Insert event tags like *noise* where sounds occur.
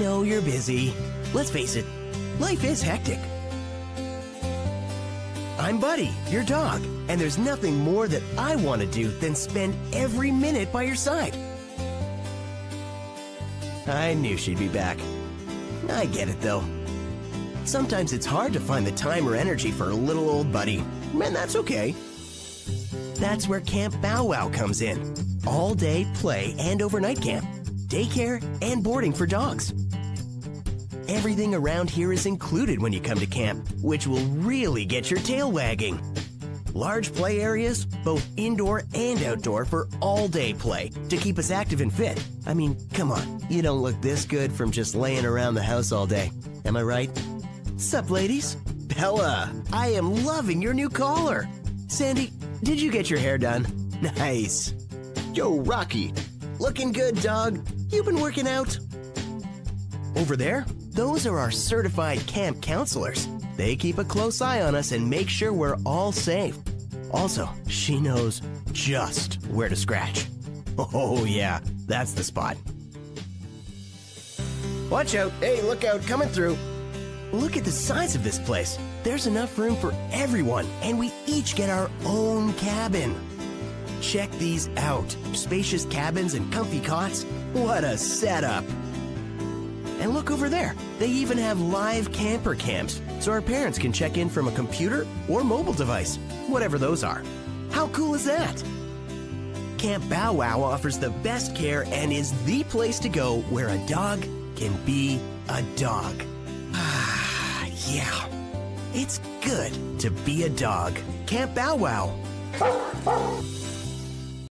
you're busy. Let's face it, life is hectic. I'm Buddy, your dog, and there's nothing more that I want to do than spend every minute by your side. I knew she'd be back. I get it though. Sometimes it's hard to find the time or energy for a little old buddy, and that's okay. That's where Camp Bow Wow comes in. All day play and overnight camp, daycare, and boarding for dogs. Everything around here is included when you come to camp, which will really get your tail wagging. Large play areas, both indoor and outdoor, for all day play to keep us active and fit. I mean, come on, you don't look this good from just laying around the house all day. Am I right? Sup, ladies? Bella, I am loving your new collar. Sandy, did you get your hair done? *laughs* Nice. Yo, Rocky. Looking good, dog. You been working out? Over there, those are our certified camp counselors. They keep a close eye on us and make sure we're all safe. Also, she knows just where to scratch. *laughs* Oh, yeah, that's the spot. Watch out. Hey, look out, coming through. Look at the size of this place. There's enough room for everyone, and we each get our own cabin. Check these out spacious cabins and comfy cots. What a setup! And look over there. They even have live camper cams, so our parents can check in from a computer or mobile device, whatever those are. How cool is that? Camp Bow Wow offers the best care and is the place to go where a dog can be a dog. Ah, yeah. It's good to be a dog. Camp Bow Wow.